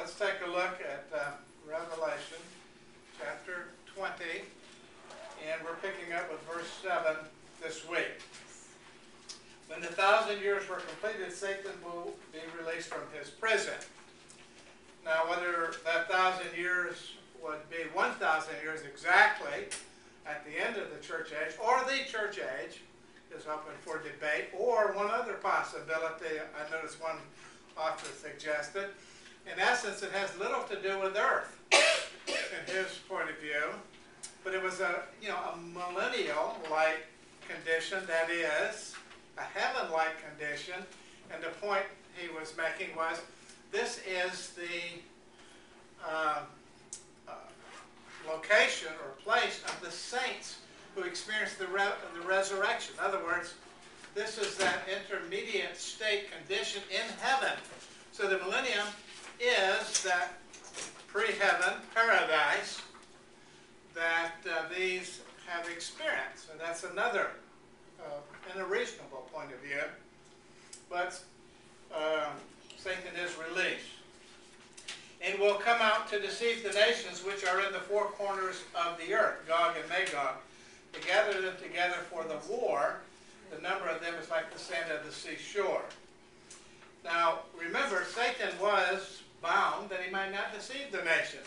let's take a look at uh, Revelation chapter 20, and we're picking up with verse 7 this week. When the thousand years were completed, Satan will be released from his prison. Now, whether that thousand years would be 1,000 years exactly at the end of the church age, or the church age, is open for debate, or one other possibility, I noticed one author suggested. In essence, it has little to do with Earth, in his point of view, but it was a you know a millennial-like condition, that is, a heaven-like condition, and the point he was making was, this is the uh, uh, location or place of the saints who experienced the, re the resurrection. In other words, this is that intermediate state condition in heaven. So the millennium is that pre-heaven paradise that uh, these have experienced. And that's another, uh, in a reasonable point of view. But uh, Satan is released. And will come out to deceive the nations which are in the four corners of the earth, Gog and Magog, to gather them together for the war. The number of them is like the sand of the seashore. Now, remember, Satan was bound that he might not deceive the nations.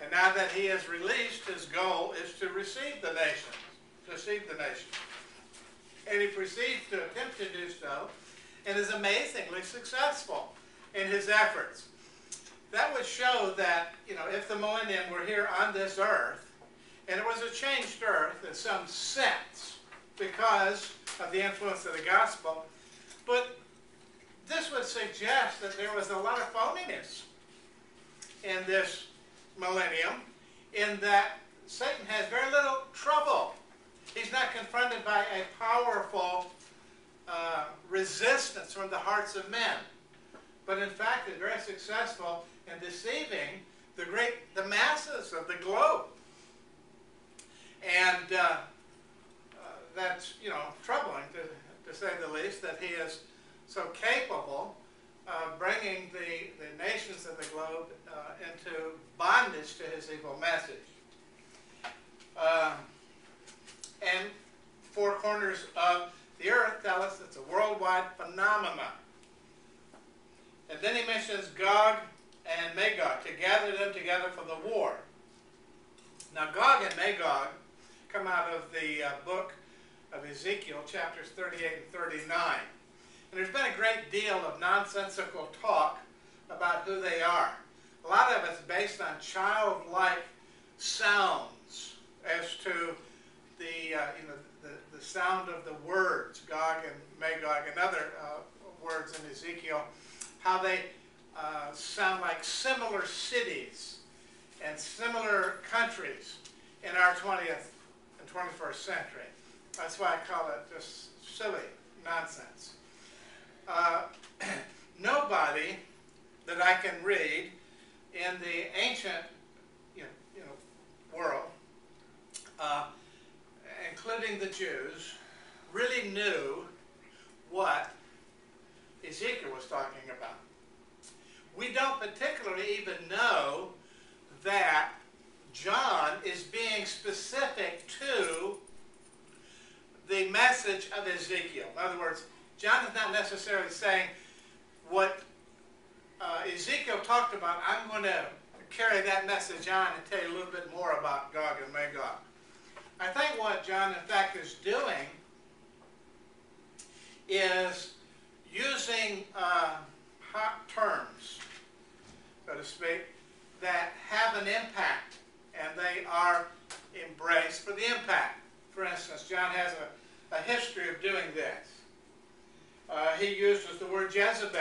And now that he is released, his goal is to receive the nations, to deceive the nations. And he proceeds to attempt to do so, and is amazingly successful in his efforts. That would show that, you know, if the millennium were here on this earth, and it was a changed earth in some sense because of the influence of the gospel, but this would suggest that there was a lot of phoniness in this millennium, in that Satan has very little trouble. He's not confronted by a powerful uh, resistance from the hearts of men, but in fact is very successful in deceiving the great, the masses of the globe. And uh, uh, that's, you know, troubling to, to say the least that he is so capable of bringing the, the nations of the globe uh, into bondage to his evil message. Uh, and four corners of the earth tell us it's a worldwide phenomenon. And then he mentions Gog and Magog to gather them together for the war. Now, Gog and Magog come out of the uh, book of Ezekiel, chapters 38 and 39. And there's been a great deal of nonsensical talk about who they are. A lot of it's based on childlike sounds as to the, uh, you know, the, the sound of the words, Gog and Magog, and other uh, words in Ezekiel, how they uh, sound like similar cities and similar countries in our 20th and 21st century. That's why I call it just silly nonsense. Uh, nobody that I can read in the ancient you know, you know world, uh, including the Jews, really knew what Ezekiel was talking about. We don't particularly even know that John is being specific to the message of Ezekiel. In other words, John is not necessarily saying what uh, Ezekiel talked about, I'm going to carry that message on and tell you a little bit more about Gog and Magog. I think what John, in fact, is doing is using uh, hot terms, so to speak, that have an impact, and they are embraced for the impact. For instance, John has a, a history of doing this. Uh, he uses the word Jezebel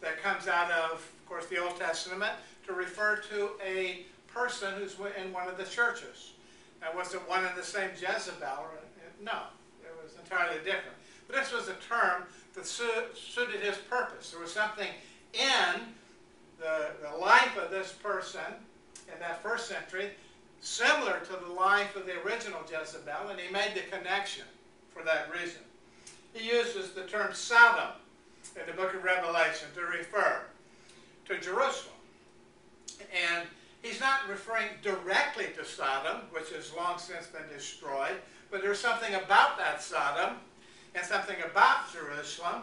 that comes out of, of course, the Old Testament to refer to a person who's in one of the churches. Now, was it one and the same Jezebel? No, it was entirely different. But this was a term that su suited his purpose. There was something in the, the life of this person in that first century similar to the life of the original Jezebel, and he made the connection for that reason. He uses the term Sodom in the book of Revelation to refer to Jerusalem. And he's not referring directly to Sodom, which has long since been destroyed, but there's something about that Sodom and something about Jerusalem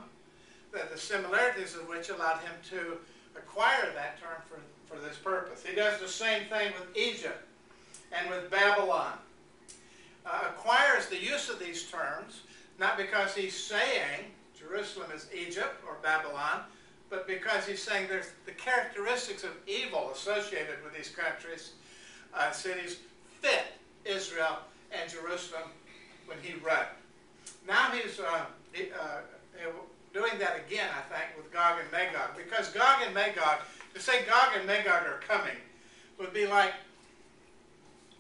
that the similarities of which allowed him to acquire that term for, for this purpose. He does the same thing with Egypt and with Babylon. Uh, acquires the use of these terms, not because he's saying Jerusalem is Egypt or Babylon, but because he's saying there's the characteristics of evil associated with these countries, uh, cities, fit Israel and Jerusalem when he wrote. Now he's uh, he, uh, doing that again, I think, with Gog and Magog, because Gog and Magog, to say Gog and Magog are coming would be like,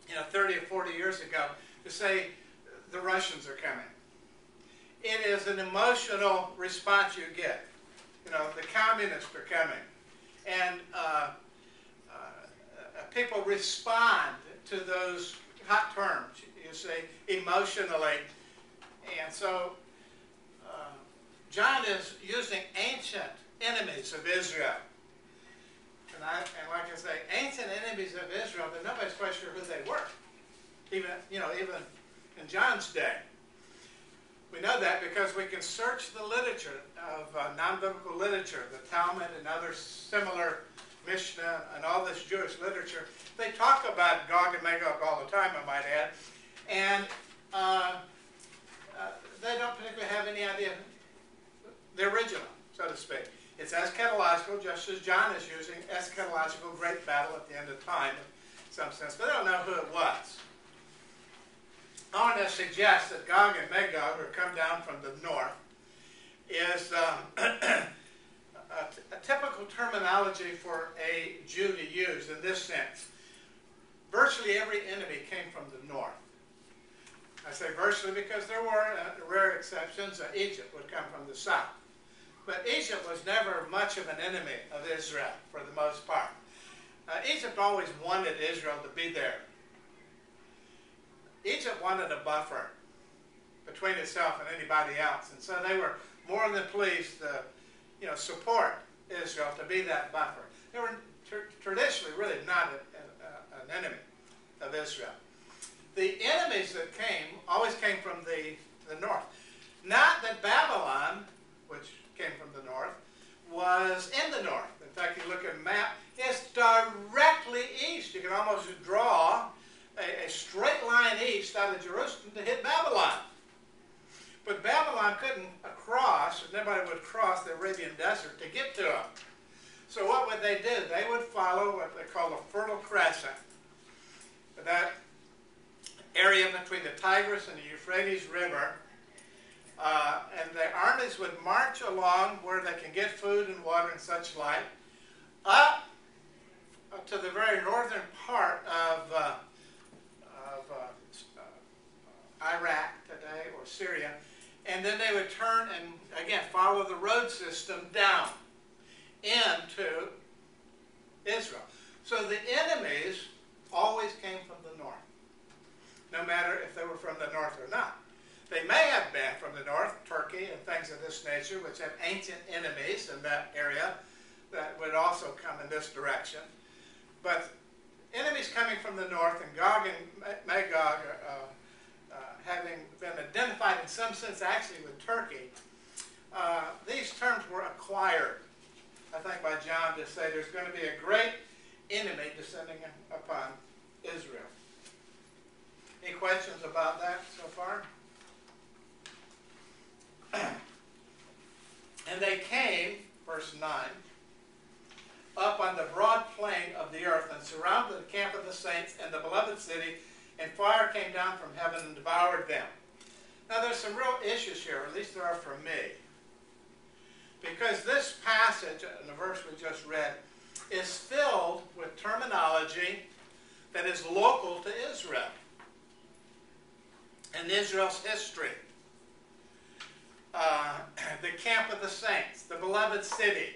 you know, 30 or 40 years ago to say the Russians are coming. It is an emotional response you get. You know, the communists are coming. And uh, uh, people respond to those hot terms, you see, emotionally. And so uh, John is using ancient enemies of Israel. And, I, and like I say, ancient enemies of Israel, but nobody's quite sure who they were even, you know, even in John's day. We know that because we can search the literature of uh, non-biblical literature, the Talmud and other similar Mishnah and all this Jewish literature. They talk about Gog and Magog all the time, I might add, and uh, uh, they don't particularly have any idea the original, so to speak. It's eschatological, just as John is using eschatological, great battle at the end of time, in some sense, but they don't know who it was. I want to suggest that Gog and Magog, who come down from the north, is um, a, typical terminology for a Jew to use in this sense. Virtually every enemy came from the north. I say virtually because there were uh, rare exceptions. Uh, Egypt would come from the south. But Egypt was never much of an enemy of Israel for the most part. Uh, Egypt always wanted Israel to be there Egypt wanted a buffer between itself and anybody else, and so they were more than pleased to, you know, support Israel to be that buffer. They were tr- traditionally really not a, a, an enemy of Israel. The enemies that came always came from the, the north. Not that Babylon, which came from the north, was in the north. In fact, you look at a map, it's directly east. You can almost draw a, a straight line east out of Jerusalem to hit Babylon. But Babylon couldn't cross, nobody would cross the Arabian desert to get to them. So what would they do? They would follow what they call the Fertile Crescent. That area between the Tigris and the Euphrates River. Uh, and the armies would march along where they can get food and water and such like, up to the very northern part of uh, Uh, uh, uh, Iraq today or Syria, and then they would turn and again follow the road system down into Israel. So the enemies always came from the north, no matter if they were from the north or not. They may have been from the north, Turkey and things of this nature, which have ancient enemies in that area that would also come in this direction. But enemies coming from the north, and Gog and Magog uh, having been identified in some sense actually with Turkey, uh, these terms were acquired, I think, by John to say there's going to be a great enemy descending upon Israel. Any questions about that so far? and they came, verse 9, up on the broad plain of the earth and surrounded the camp of the saints and the beloved city and fire came down from heaven and devoured them. Now, there's some real issues here, at least there are for me. Because this passage, in the verse we just read, is filled with terminology that is local to Israel and Israel's history. Uh, the camp of the saints, the beloved city,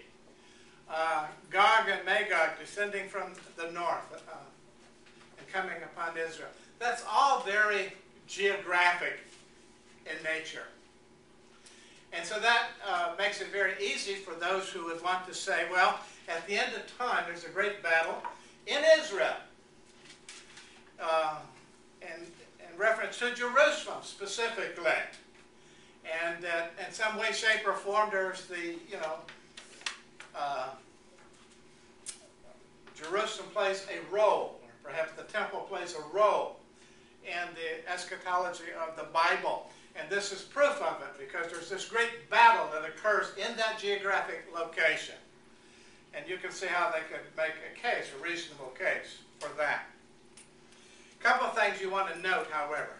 uh, Gog and Magog descending from the north uh, and coming upon Israel. That's all very geographic in nature. And so that makes it very easy for those who would want to say, well, at the end of time, there's a great battle, in Israel. Uh, in, in reference to Jerusalem specifically. And that in some way, shape, or form, there's the, you know, uh, Jerusalem plays a role, or perhaps the temple plays a role in the eschatology of the Bible. And this is proof of it because there's this great battle that occurs in that geographic location. And you can see how they could make a case, a reasonable case for that. A couple of things you want to note, however,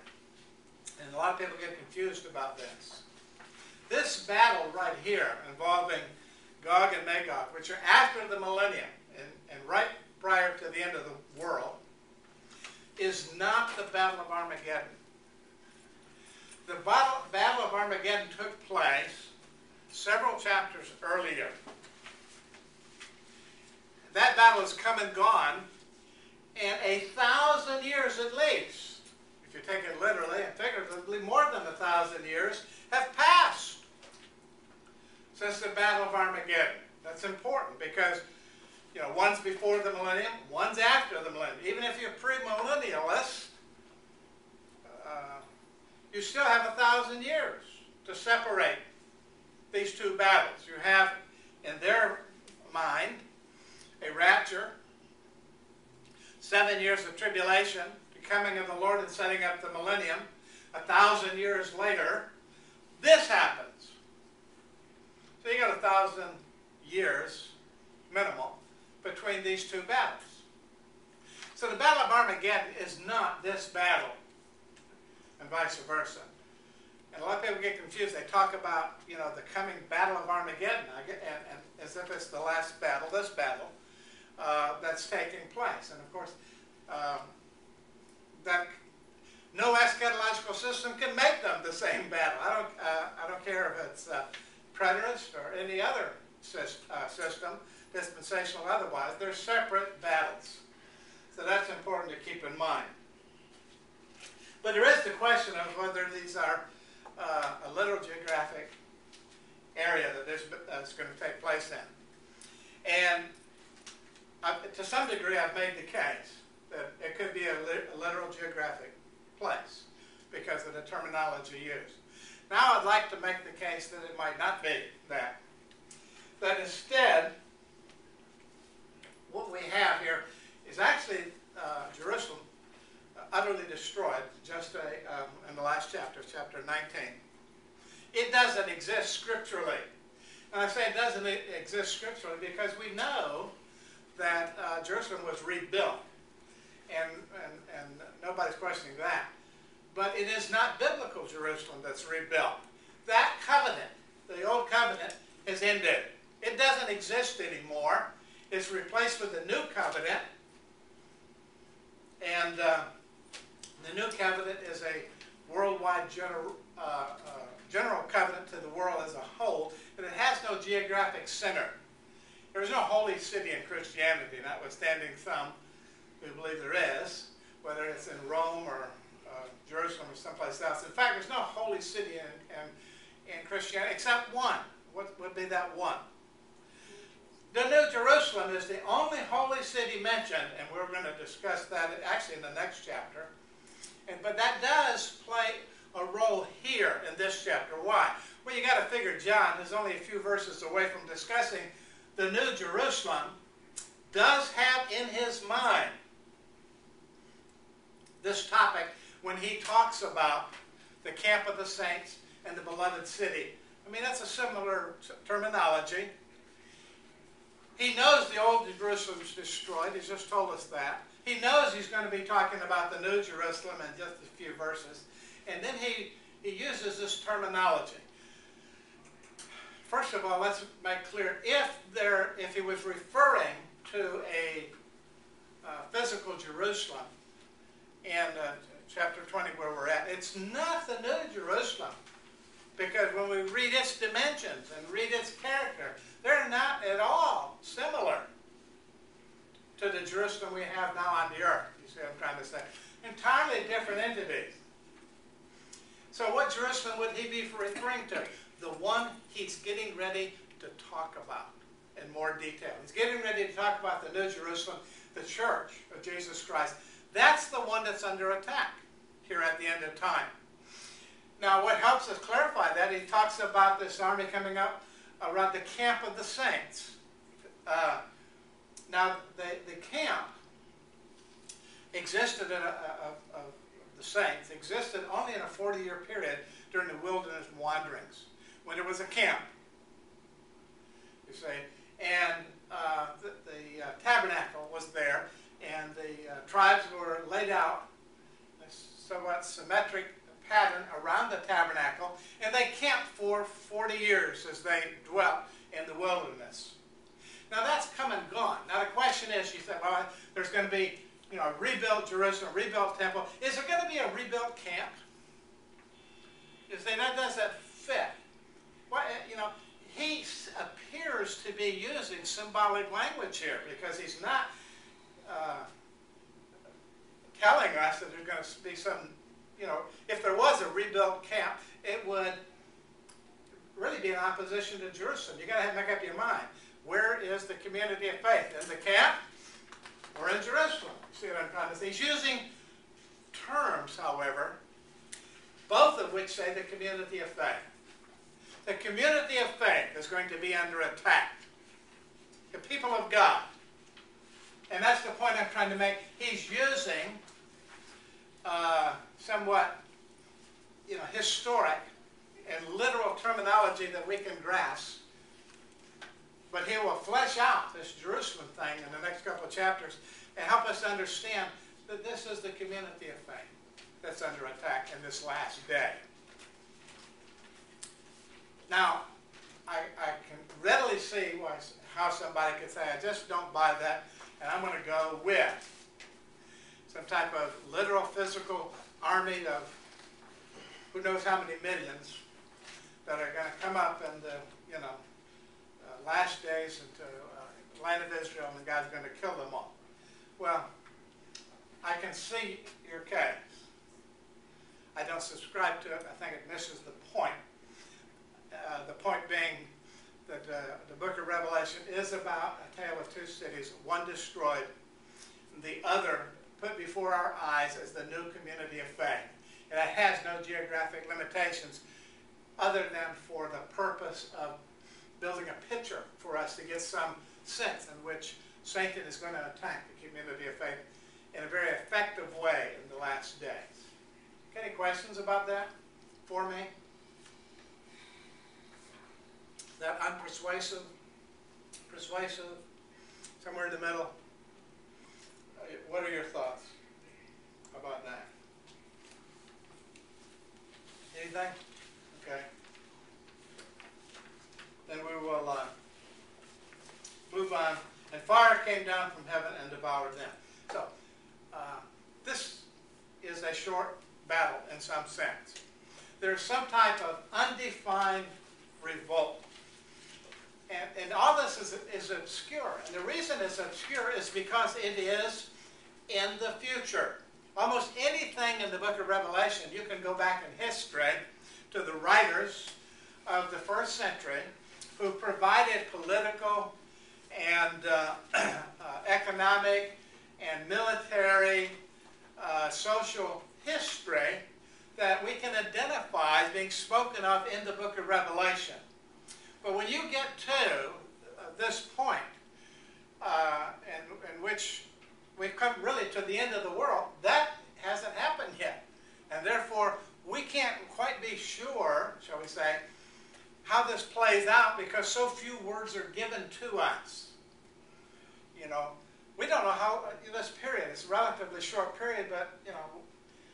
and a lot of people get confused about this. This battle right here involving Gog and Magog, which are after the millennium and, and right prior to the end of the world, is not the Battle of Armageddon. The battle, of Armageddon took place several chapters earlier. That battle has come and gone, and a thousand years at least, if you take it literally and figuratively, more than a thousand years have passed since the Battle of Armageddon. That's important because you know, one's before the millennium, one's after the millennium. Even if you're premillennialist, you still have a thousand years to separate these two battles. You have, in their mind, a rapture, seven years of tribulation, the coming of the Lord and setting up the millennium. A thousand years later, this happens. So you got a thousand years, minimal, between these two battles. So the Battle of Armageddon is not this battle, and vice versa. And a lot of people get confused. They talk about, you know, the coming Battle of Armageddon, and, and as if it's the last battle, this battle, uh, that's taking place. And of course, um, that no eschatological system can make them the same battle. I don't, uh, I don't care if it's uh, preterist or any other uh, system dispensational otherwise. They're separate battles. So that's important to keep in mind. But there is the question of whether these are uh, a literal geographic area that this is going to take place in. And I, to some degree, I've made the case that it could be a, a literal geographic place because of the terminology used. Now I'd like to make the case that it might not be that. That instead, what we have here is actually uh, Jerusalem uh, utterly destroyed, just a, um, in the last chapter, chapter 19. It doesn't exist scripturally. And I say it doesn't exist scripturally because we know that uh, Jerusalem was rebuilt. And, and, and nobody's questioning that. But it is not biblical Jerusalem that's rebuilt. That covenant, the old covenant, has ended. It doesn't exist anymore It's replaced with the new covenant. And uh, the new covenant is a worldwide general, uh, uh, general covenant to the world as a whole, but it has no geographic center. There is no holy city in Christianity, notwithstanding some who believe there is, whether it's in Rome or uh, Jerusalem or someplace else. In fact, there's no holy city in, in, in Christianity except one. What would be that one? The New Jerusalem is the only holy city mentioned, and we're going to discuss that actually in the next chapter. And, but that does play a role here in this chapter. Why? Well, you got to figure John is only a few verses away from discussing the New Jerusalem, does have in his mind this topic when he talks about the camp of the saints and the beloved city. I mean, that's a similar terminology. He knows the old Jerusalem's destroyed. He's just told us that. He knows he's going to be talking about the new Jerusalem in just a few verses. And then he, he uses this terminology. First of all, let's make clear, if, there, if he was referring to a uh, physical Jerusalem in uh, chapter 20 where we're at, it's not the new Jerusalem. Because when we read its dimensions and read its character, they're not at all similar to the Jerusalem we have now on the earth. You see what I'm trying to say? Entirely different entities. So what Jerusalem would he be referring to? The one he's getting ready to talk about in more detail. He's getting ready to talk about the New Jerusalem the church of Jesus Christ. That's the one that's under attack here at the end of time. Now, what helps us clarify that, he talks about this army coming up around the camp of the saints. Uh, now, the, the camp existed in a, a, a, the saints existed only in a 40-year period during the wilderness wanderings, when there was a camp. You see, and uh, the, the uh, tabernacle was there, and the uh, tribes were laid out a somewhat symmetric pattern around the tabernacle, and they camped for 40 years as they dwelt in the wilderness. Now that's come and gone. Now the question is, you said, well, there's going to be, you know, a rebuilt Jerusalem, rebuilt temple. Is there going to be a rebuilt camp? You say, that does that fit? Well, you know, he appears to be using symbolic language here because he's not uh, telling us that there's going to be some, you know, if there was a rebuilt camp, it would really be in opposition to Jerusalem. You've got to make up your mind. Where is the community of faith? In the camp or in Jerusalem? See what I'm trying to say? He's using terms, however, both of which say the community of faith. The community of faith is going to be under attack. The people of God. And that's the point I'm trying to make. He's using uh, somewhat you know, historic and literal terminology that we can grasp but he will flesh out this Jerusalem thing in the next couple of chapters and help us understand that this is the community of faith that's under attack in this last day. Now, I, I can readily see why, how somebody could say, I just don't buy that, and I'm going to go with some type of literal physical army of who knows how many millions that are going to come up and, uh, you know, last days into uh, land of Israel, and God's going to kill them all. Well, I can see your case. I don't subscribe to it. I think it misses the point. Uh, the point being that uh, the book of Revelation is about a tale of two cities, one destroyed, the other put before our eyes as the new community of faith. And it has no geographic limitations other than for the purpose of building a picture for us to get some sense in which Satan is going to attack the community of faith in a very effective way in the last days. Any questions about that for me? That unpersuasive, persuasive, somewhere in the middle? Uh, what are your thoughts about that? Anything? Okay then we will uh, move on. And fire came down from heaven and devoured them. So, uh, this is a short battle in some sense. There's some type of undefined revolt. And, and all this is, is obscure. And the reason it's obscure is because it is in the future. Almost anything in the book of Revelation, you can go back in history to the writers of the first century who provided political and uh, uh, economic and military uh, social history that we can identify as being spoken of in the book of Revelation. But when you get to uh, this point, uh, in, in which we've come really to the end of the world, that hasn't happened yet. And therefore, we can't quite be sure, shall we say, how this plays out because so few words are given to us. You know, we don't know how this period. It's a relatively short period, but you know,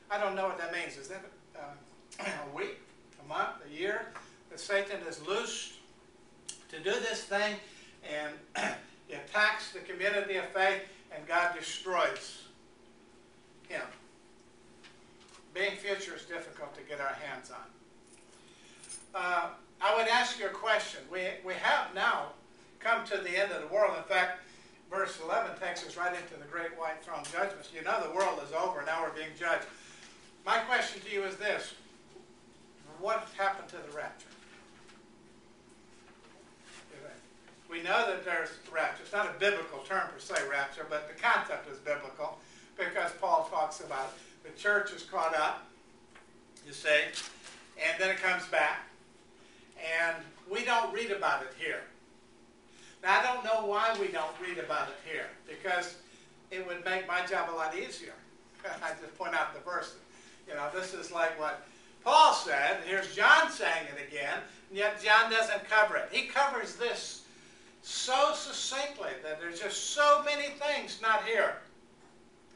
I don't know what that means. Is that uh, a week, a month, a year that Satan is loosed to do this thing, and he attacks the community of faith, and God destroys him. Being future is difficult to get our hands on. Uh, I would ask you a question. We, we have now come to the end of the world. In fact, verse 11 takes us right into the great white throne judgment. You know the world is over. Now we're being judged. My question to you is this. What happened to the rapture? We know that there's rapture. It's not a biblical term per say rapture, but the concept is biblical because Paul talks about it. The church is caught up, you see, and then it comes back. And we don't read about it here. Now, I don't know why we don't read about it here, because it would make my job a lot easier. I just point out the verse. You know, this is like what Paul said, and here's John saying it again, and yet John doesn't cover it. He covers this so succinctly that there's just so many things not here.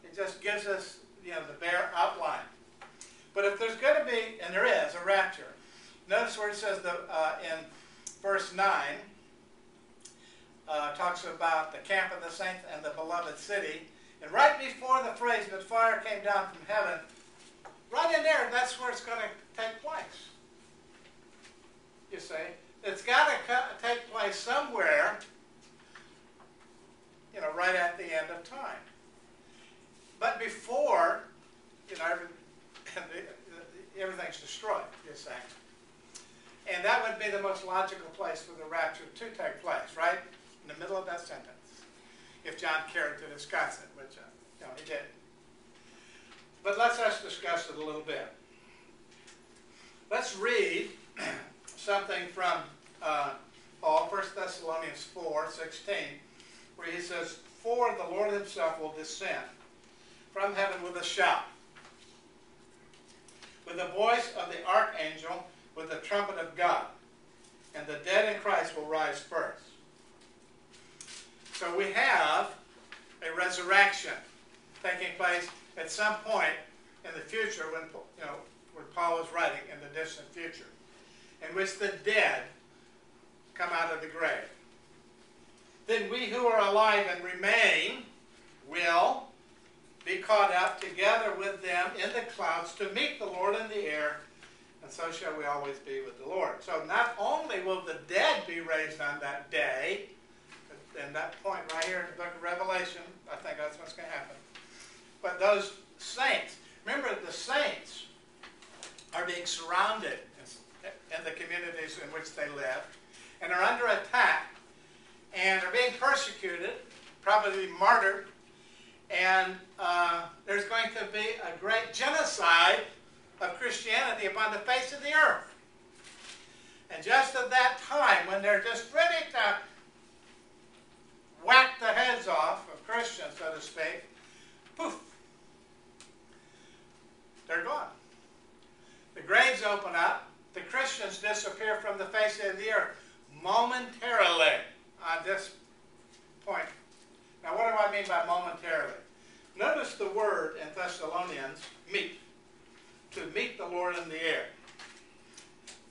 It just gives us, you know, the bare outline. But if there's going to be, and there is, a rapture, notice where it says the, uh, in verse 9, uh, talks about the camp of the saints and the beloved city. And right before the phrase, but fire came down from heaven, right in there, that's where it's going to take place. You see? It's got to take place somewhere, you know, right at the end of time. But before, you know, every, everything's destroyed, you see. And that would be the most logical place for the rapture to take place, right? In the middle of that sentence. If John cared to discuss it, which, uh, know, he did. But let's just discuss it a little bit. Let's read something from uh, Paul, 1 Thessalonians 4, 16, where he says, For the Lord himself will descend from heaven with a shout, with the voice of the archangel, with the trumpet of God, and the dead in Christ will rise first. So we have a resurrection taking place at some point in the future when you know when Paul was writing in the distant future, in which the dead come out of the grave. Then we who are alive and remain will be caught up together with them in the clouds to meet the Lord in the air, and so shall we always be with the Lord. So not only will the dead be raised on that day, and that point right here in the book of Revelation, I think that's what's going to happen. But those saints, remember the saints are being surrounded in the communities in which they live and are under attack and are being persecuted, probably martyred, and uh, there's going to be a great genocide of Christianity upon the face of the earth. And just at that time, when they're just ready to whack the heads off of Christians, so to speak, poof, they're gone. The graves open up, the Christians disappear from the face of the earth momentarily on this point. Now, what do I mean by momentarily? Notice the word in Thessalonians, meet. The Lord in the air.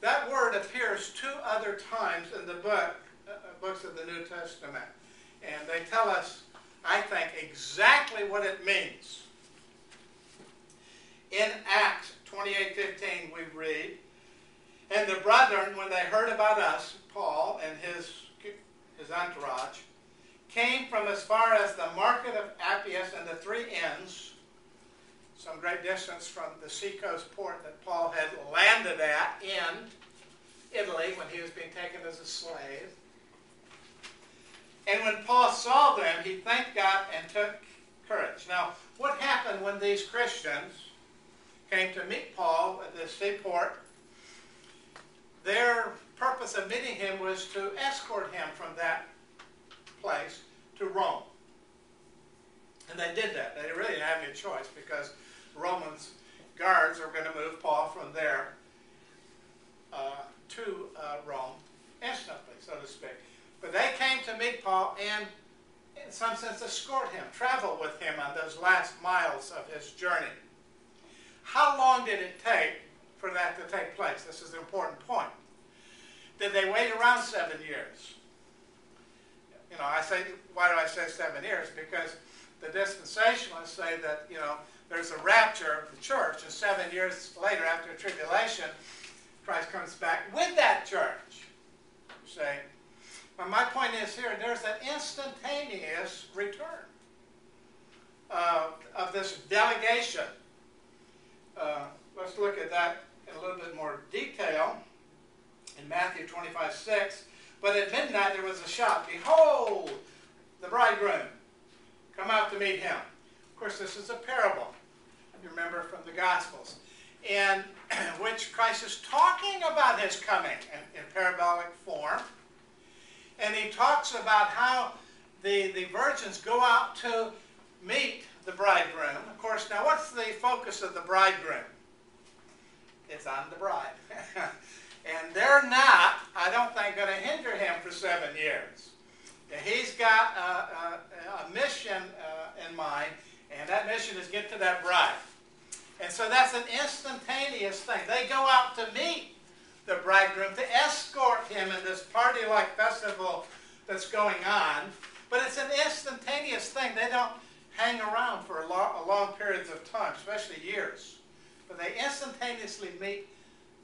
That word appears two other times in the book, uh, books of the New Testament. And they tell us, I think, exactly what it means. In Acts 28.15 we read, And the brethren, when they heard about us, Paul and his, his entourage, came from as far as the market of Appius and the three inns, some great distance from the seacoast port that Paul had landed at in Italy when he was being taken as a slave. And when Paul saw them, he thanked God and took courage. Now, what happened when these Christians came to meet Paul at the seaport? Their purpose of meeting him was to escort him from that place to Rome. And they did that. They really didn't have any choice because Romans guards are going to move Paul from there uh, to uh, Rome instantly, so to speak. But they came to meet Paul and, in some sense, escort him, travel with him on those last miles of his journey. How long did it take for that to take place? This is an important point. Did they wait around seven years? You know, I say, why do I say seven years? Because the dispensationalists say that, you know, there's a rapture of the church, and seven years later, after the tribulation, Christ comes back with that church. You Say, but my point is here, there's an instantaneous return uh, of this delegation. Uh, let's look at that in a little bit more detail in Matthew 25, 6. But at midnight there was a shout, Behold, the bridegroom come out to meet him. Of course, this is a parable, you remember from the Gospels, in which Christ is talking about his coming in, in parabolic form. And he talks about how the, the virgins go out to meet the bridegroom. Of course, now what's the focus of the bridegroom? It's on the bride. and they're not, I don't think, going to hinder him for seven years. He's got a, a, a mission uh, in mind, and that mission is get to that bride. And so that's an instantaneous thing. They go out to meet the bridegroom, to escort him in this party like festival that's going on. But it's an instantaneous thing. They don't hang around for a long, long periods of time, especially years. But they instantaneously meet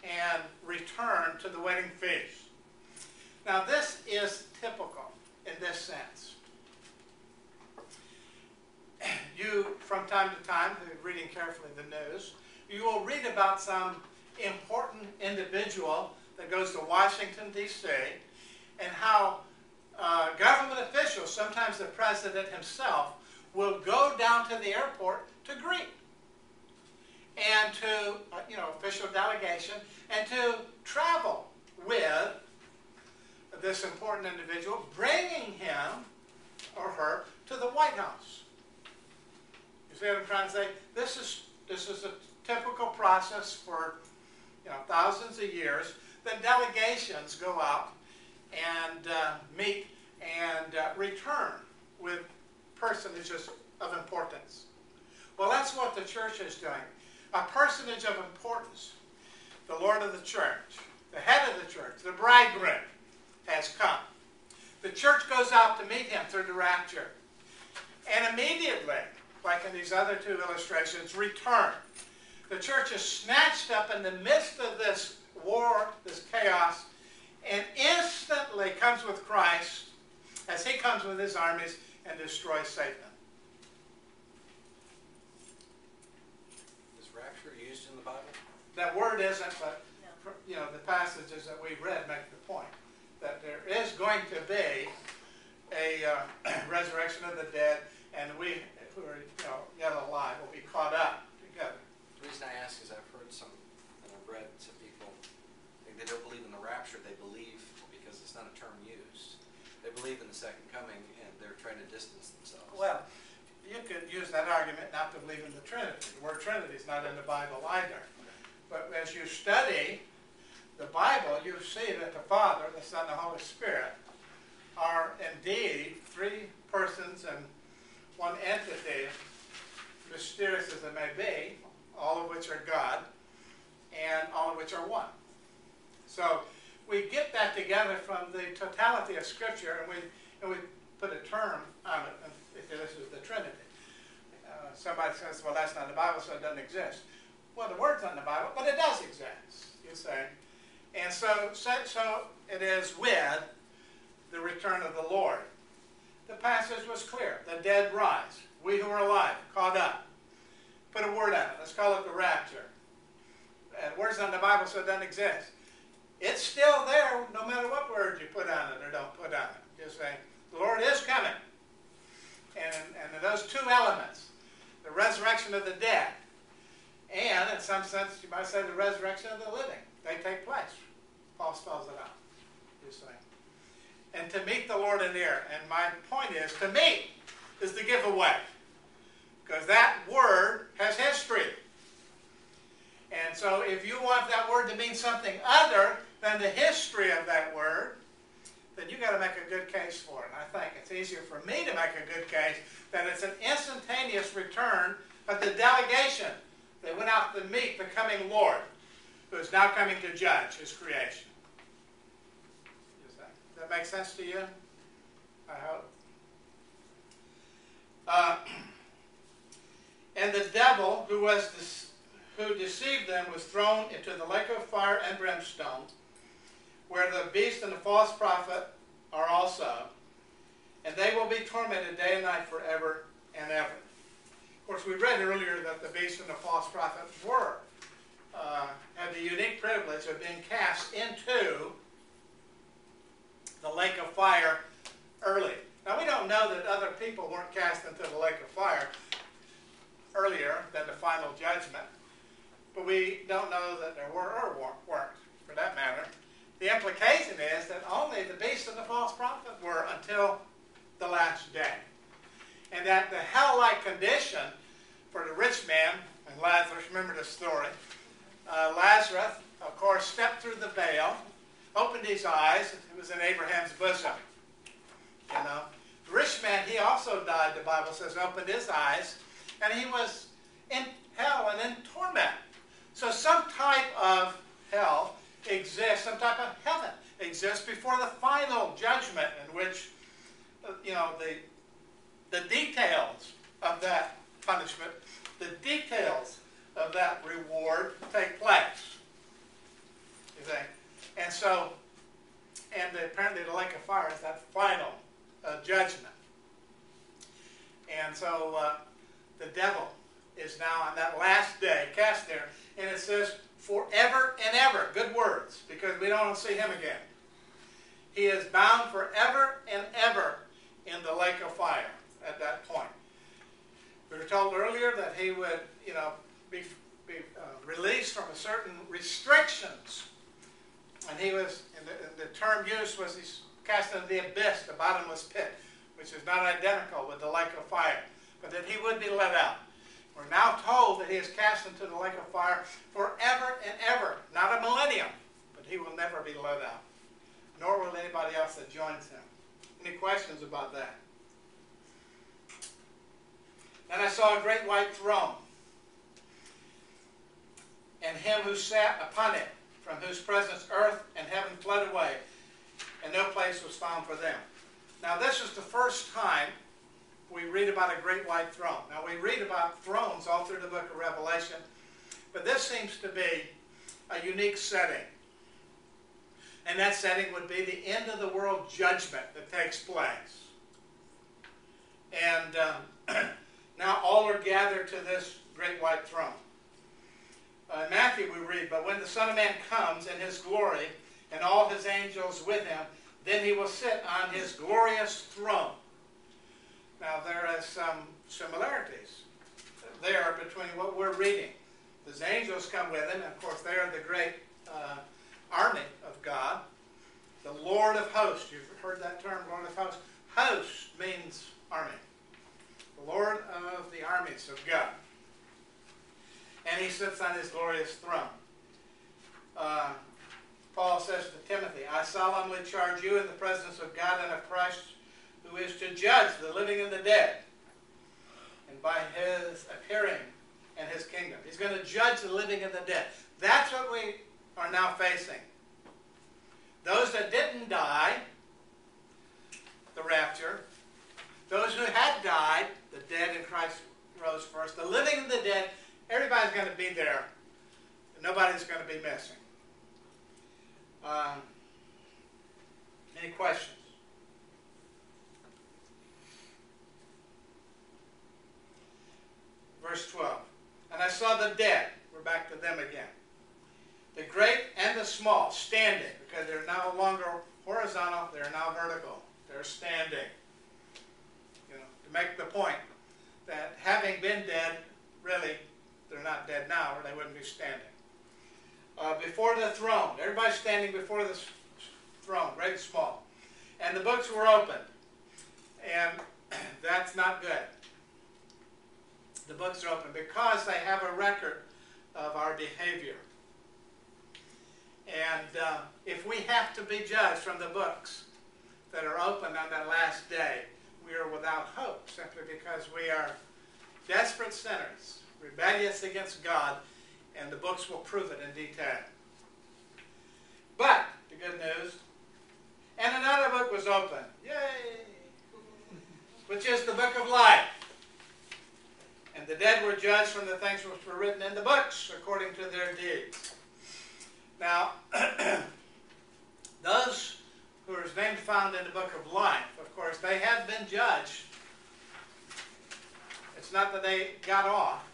and return to the wedding feast. Now, this is typical in this sense. You, from time to time, reading carefully the news, you will read about some important individual that goes to Washington, D.C., and how uh, government officials, sometimes the president himself, will go down to the airport to greet and to, uh, you know, official delegation and to travel with this important individual, bringing him or her to the White House. To say? This is, this is a typical process for you know, thousands of years. Then delegations go out and uh, meet and uh, return with personages of importance. Well, that's what the church is doing. A personage of importance, the Lord of the church, the head of the church, the bridegroom, has come. The church goes out to meet him through the rapture. And immediately, like in these other two illustrations, return. The church is snatched up in the midst of this war, this chaos, and instantly comes with Christ as he comes with his armies and destroys Satan. Is rapture used in the Bible? That word isn't, but you know the passages that we've read make the point that there is going to be a uh, resurrection of the dead, and we who are you know yet alive will be caught up together. The reason I ask is I've heard some, and I've read some people, they, they don't believe in the rapture. They believe because it's not a term used. They believe in the second coming, and they're trying to distance themselves. Well, you could use that argument not to believe in the Trinity. The word Trinity is not in the Bible either. But as you study the Bible, you see that the Father, the Son, and the Holy Spirit are indeed three persons and one entity, mysterious as it may be, all of which are God, and all of which are one. So we get that together from the totality of Scripture, and we and we put a term on it. This is the Trinity. Uh, somebody says, "Well, that's not in the Bible, so it doesn't exist." Well, the word's not in the Bible, but it does exist. You say. And so, so, so it is with the return of the Lord. The passage was clear. The dead rise. We who are alive, caught up. Put a word on it. Let's call it the rapture. And words on the Bible, so it doesn't exist. It's still there no matter what words you put on it or don't put on it. Just say, the Lord is coming. And, and those two elements, the resurrection of the dead, and in some sense, you might say the resurrection of the living they take place. Paul spells it out. You see. And to meet the Lord in the air. And my point is, to meet is to give away. Because that word has history. And so if you want that word to mean something other than the history of that word, then you've got to make a good case for it. And I think it's easier for me to make a good case that it's an instantaneous return of the delegation. They went out to meet the coming Lord who is now coming to judge his creation. That, make sense to you? I hope. Uh, and the devil who was who deceived them was thrown into the lake of fire and brimstone, where the beast and the false prophet are also, and they will be tormented day and night forever and ever. Of course, we read earlier that the beast and the false prophet were uh, have the unique privilege of being cast into the lake of fire early. Now, we don't know that other people weren't cast into the lake of fire earlier than the final judgment, but we don't know that there were or weren't, for that matter. The implication is that only the beast and the false prophet were until the last day. And that the hell like condition for the rich man and Lazarus, remember the story. Uh, Lazarus, of course, stepped through the veil, opened his eyes, it was in Abraham's bosom. You know, the rich man, he also died, the Bible says, opened his eyes, and he was in hell and in torment. So some type of hell exists, some type of heaven exists before the final judgment in which, uh, you know, the, the details of that punishment, the details of that reward take place. You think? And so, and apparently the lake of fire is that final uh, judgment. And so uh, the devil is now on that last day cast there. And it says, forever and ever. Good words, because we don't see him again. He is bound forever and ever in the lake of fire at that point. We were told earlier that he would, you know, be, be uh, released from a certain restrictions. And he was, and the, and the term used was he's cast into the abyss, the bottomless pit, which is not identical with the lake of fire, but that he would be let out. We're now told that he is cast into the lake of fire forever and ever, not a millennium, but he will never be let out, nor will anybody else that joins him. Any questions about that? Then I saw a great white throne, and him who sat upon it, from whose presence earth and heaven fled away, and no place was found for them. Now, this is the first time we read about a great white throne. Now, we read about thrones all through the book of Revelation, but this seems to be a unique setting. And that setting would be the end of the world judgment that takes place. And um, now all are gathered to this great white throne. Uh, Matthew we read, But when the Son of Man comes in his glory, and all his angels with him, then he will sit on his glorious throne. Now there are some similarities there between what we're reading. His angels come with him, and of course they are the great uh, army of God. The Lord of hosts, you've heard that term, Lord of hosts. Host means army. The Lord of the armies of God and he sits on his glorious throne. Uh, Paul says to Timothy, I solemnly charge you in the presence of God and of Christ, who is to judge the living and the dead, and by his appearing and his kingdom. He's going to judge the living and the dead. That's what we are now facing. Those that didn't die, the rapture, those who had died, the dead in Christ rose first, the living and the dead, everybody's going to be there. Nobody's going to be missing. Um, any questions? Verse 12. And I saw the dead. We're back to them again. The great and the small standing, because they're no longer horizontal, they're now vertical. They're standing. You know, to make the point that having been dead, really they're not dead now, or they wouldn't be standing. Uh, before the throne. Everybody's standing before the throne, great and small. And the books were opened. And that's not good. The books are open because they have a record of our behavior. And uh, if we have to be judged from the books that are opened on that last day, we are without hope simply because we are desperate sinners rebellious against God, and the books will prove it in detail. But, the good news, and another book was opened. Yay! Which is the book of life. And the dead were judged from the things which were written in the books according to their deeds. Now, those whose names found in the book of life, of course, they have been judged. It's not that they got off.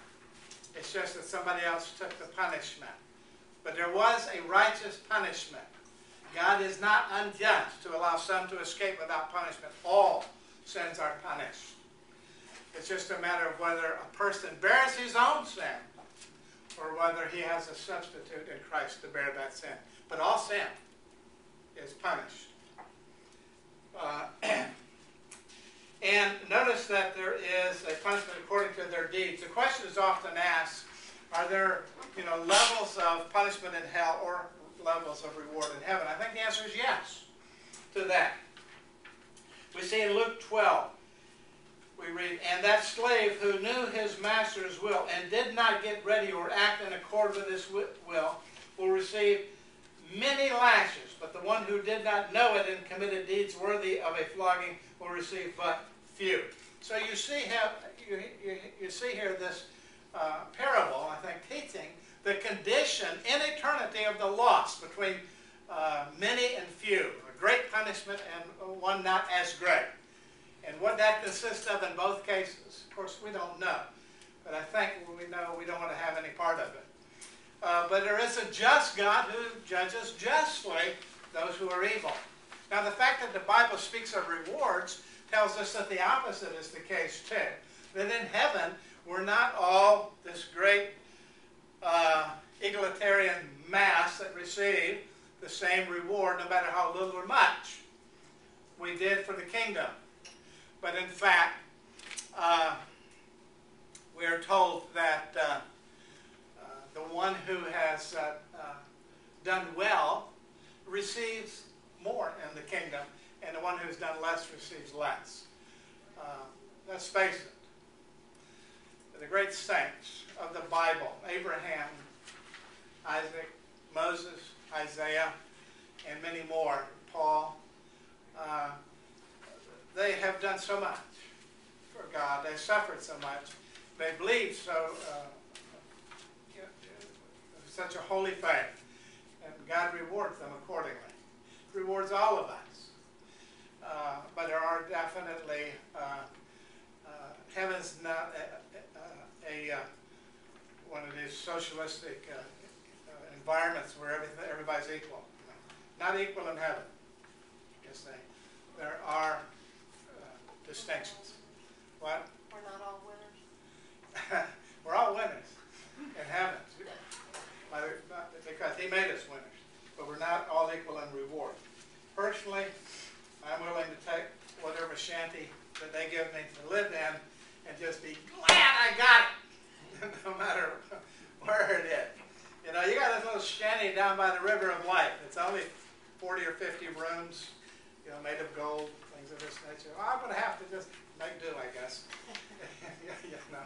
It's just that somebody else took the punishment. But there was a righteous punishment. God is not unjust to allow some to escape without punishment. All sins are punished. It's just a matter of whether a person bears his own sin or whether he has a substitute in Christ to bear that sin. But all sin is punished. Uh, and notice that there is a punishment according to their deeds. The question is often asked, are there you know, levels of punishment in hell or levels of reward in heaven? I think the answer is yes to that. We see in Luke 12, we read, And that slave who knew his master's will and did not get ready or act in accord with his will will receive many lashes, but the one who did not know it and committed deeds worthy of a flogging will receive but few. So you see how you, you, you see here this uh, parable, I think, teaching the condition in eternity of the loss between uh, many and few, a great punishment and one not as great. And what that consists of in both cases, of course, we don't know. But I think we know we don't want to have any part of it. Uh, but there is a just God who judges justly those who are evil. Now, the fact that the Bible speaks of rewards tells us that the opposite is the case too. That in heaven, we're not all this great uh, egalitarian mass that receive the same reward no matter how little or much we did for the kingdom. But in fact, uh, we are told that uh, uh, the one who has uh, uh, done well receives more in the kingdom, and the one who's done less receives less. Uh, let's face it. The great saints of the Bible, Abraham, Isaac, Moses, Isaiah, and many more, Paul, they have done so much for God. They suffered so much. They believed so uh, such a holy faith, and God rewards them accordingly. Rewards all of us. Uh, but there are definitely uh, uh heaven's not a, a, a, uh, one of these socialistic uh, environments where everything, everybody's equal. Not equal in heaven. Yes, they. There are distinctions. What? We're not all winners. We're all winners in heaven. Because he made us winners. But we're not all equal in reward. Personally, I'm willing to take whatever shanty that they give me to live in and just be glad I got it, no matter where it is. You know, you got this little shanty down by the river of life. It's only 40 or 50 rooms, you know, made of gold things of this nature. Well, I'm going to have to just make do, I guess. yeah, no.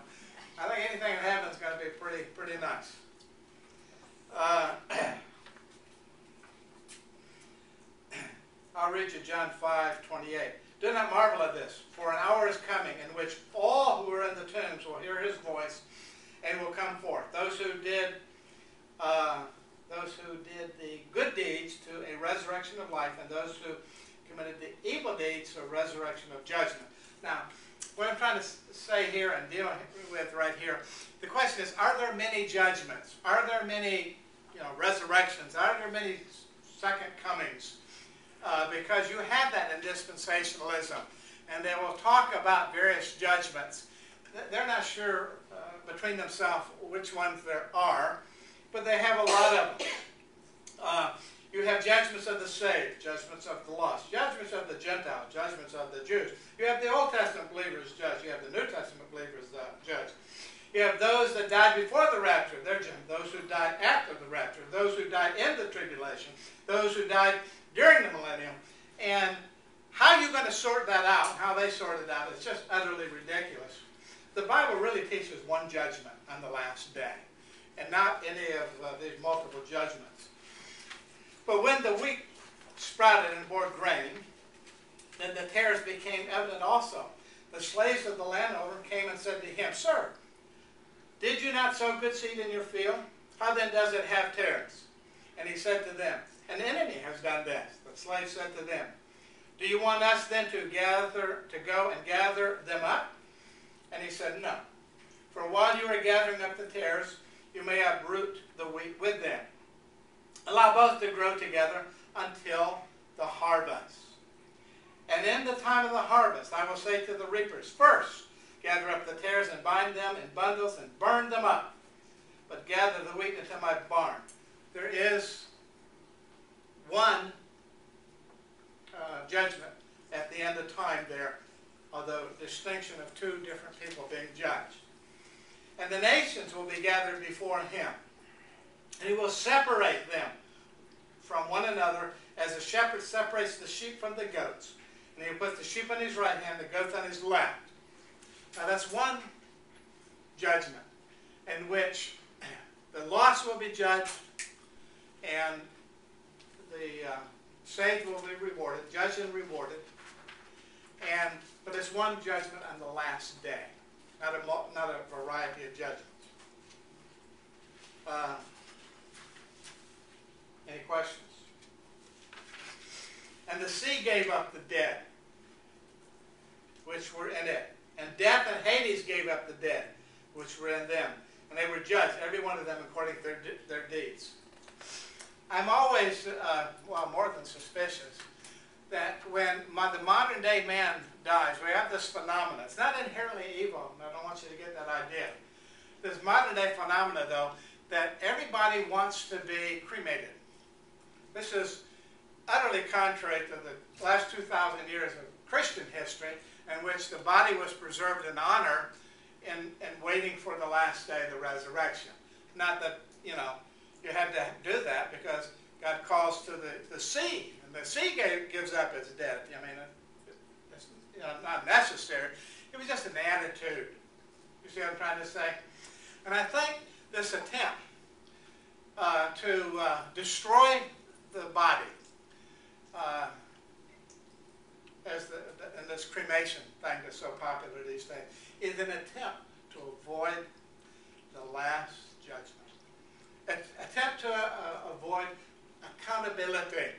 I think anything in is going to be pretty, pretty nice. Uh, I'll read you John 5, 28. Do not marvel at this, for an hour is coming in which all who are in the tombs will hear his voice and will come forth. Those who did uh, those who did the good deeds to a resurrection of life, and those who committed the evil deeds to a resurrection of judgment. Now, what I'm trying to say here and deal with right here, the question is, are there many judgments? Are there many you know, resurrections? Are there many second comings? Uh, because you have that in dispensationalism. And they will talk about various judgments. They're not sure uh, between themselves which ones there are, but they have a lot of. Uh, you have judgments of the saved, judgments of the lost, judgments of the Gentiles, judgments of the Jews. You have the Old Testament believers judged. You have the New Testament believers uh, judged. You have those that died before the rapture, they're. Those who died after the rapture, those who died in the tribulation, those who died during the millennium. And how you're going to sort that out, how they sort it out, is just utterly ridiculous. The Bible really teaches one judgment on the last day, and not any of uh, these multiple judgments. But when the wheat sprouted and bore grain, then the tares became evident also. The slaves of the landowner came and said to him, Sir, did you not sow good seed in your field? How then does it have tares? And he said to them, An enemy has done this. The slave said to them, Do you want us then to gather to go and gather them up? And he said, No. For while you are gathering up the tares, you may uproot the wheat with them. Allow both to grow together until the harvest. And in the time of the harvest, I will say to the reapers, First, gather up the tares and bind them in bundles and burn them up, but gather the wheat into my barn. There is one uh, judgment at the end of time there, although of two different people being judged. And the nations will be gathered before him, and he will separate them from one another as a shepherd separates the sheep from the goats. And he will put the sheep on his right hand, the goats on his left. Now that's one judgment in which the lost will be judged and the uh, saved will be rewarded, judged and rewarded. And but it's one judgment on the last day, not a not a variety of judgments. Uh, any questions? And the sea gave up the dead, which were in it. And death and Hades gave up the dead, which were in them. And they were judged, every one of them according to their, their deeds. I'm always, uh, well, more than suspicious, that when my, the modern day man dies, we have this phenomenon. It's not inherently evil, I don't want you to get that idea. This modern day phenomena, though, that everybody wants to be cremated. This is utterly contrary to the last 2,000 years of Christian history, in which the body was preserved in honor and, and waiting for the last day the resurrection. Not that, you know, you had to do that because God calls to the, the sea, and the sea gave, gives up its dead. I mean, you know, not necessary. It was just an attitude. You see what I'm trying to say? And I think this attempt uh, to uh, destroy the body uh, as the, the, in this cremation thing that's so popular these days, is an attempt to avoid the last judgment. An attempt to uh, avoid accountability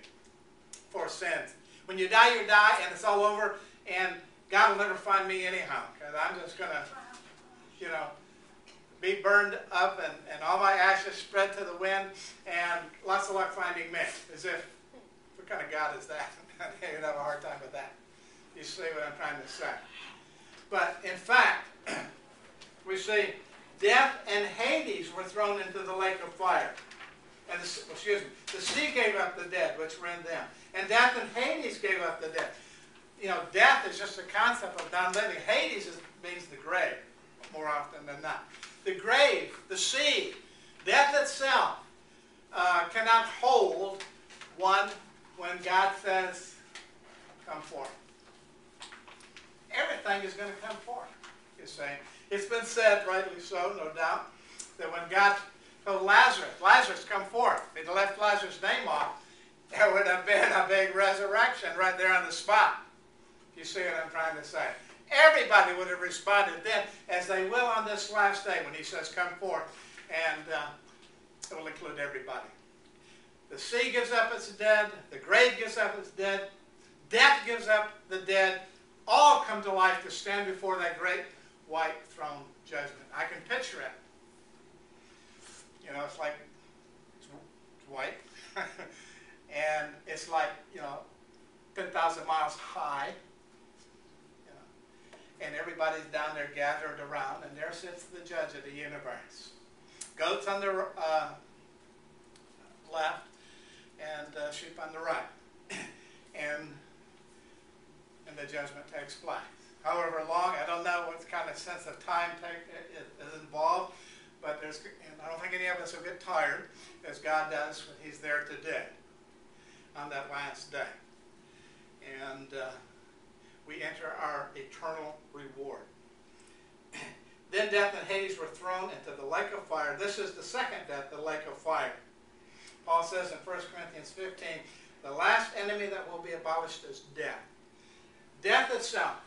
for sins. When you die, you die, and it's all over, and God will never find me anyhow, because I'm just going to, you know, be burned up and, and all my ashes spread to the wind, and lots of luck finding me. As if, what kind of God is that? You'd have a hard time with that. You see what I'm trying to say. But in fact, we see death and Hades were thrown into the lake of fire. And the, excuse me, the sea gave up the dead, which were in them. And death and Hades gave up the dead. You know, death is just a concept of non-living. Hades is, means the grave, more often than not. The grave, the sea, death itself uh, cannot hold one when God says, come forth. Everything is going to come forth, you see. It's been said, rightly so, no doubt, that when God told Lazarus, Lazarus, come forth, If he left Lazarus' name off, there would have been a big resurrection right there on the spot. You see what I'm trying to say? Everybody would have responded then, as they will on this last day when he says, Come forth. And uh, it will include everybody. The sea gives up its dead, the grave gives up its dead, death gives up the dead. All come to life to stand before that great white throne judgment. I can picture it. You know, it's like it's, white, and it's like you know, ten thousand miles high and everybody's down there gathered around, and there sits the judge of the universe. Goats on the uh, left, and uh, sheep on the right. and, and the judgment takes place. However long, I don't know what kind of sense of time take, is involved, but there's, I don't think any of us will get tired as God does when He's there today on that last day. And uh, we enter our eternal reward. then death and Hades were thrown into the lake of fire. This is the second death, the lake of fire. Paul says in 1 Corinthians 15, the last enemy that will be abolished is death. Death itself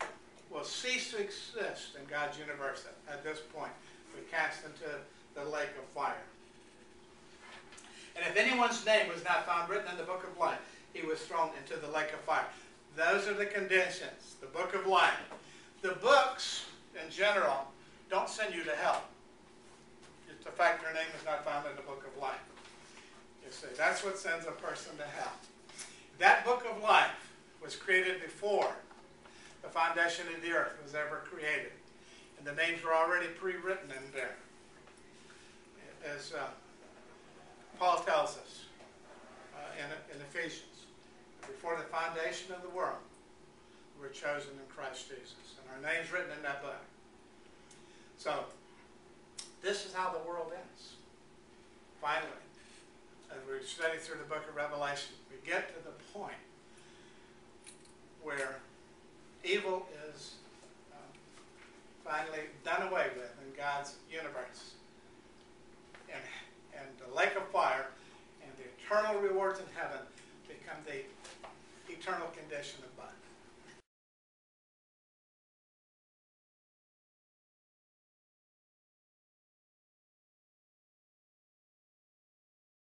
will cease to exist in God's universe at this point. We cast into the lake of fire. And if anyone's name was not found written in the book of life, he was thrown into the lake of fire. Those are the conditions. The book of life. The books, in general, don't send you to hell. It's the fact your name is not found in the book of life. You see, that's what sends a person to hell. That book of life was created before the foundation of the earth was ever created. And the names were already pre-written in there. As uh, Paul tells us uh, in, in Ephesians, before the foundation of the world, we were chosen in Christ Jesus. And our name's written in that book. So, this is how the world ends. Finally, as we study through the book of Revelation, we get to the point where evil is um, finally done away with in God's universe. And, and the lake of fire and the eternal rewards in heaven become the eternal condition of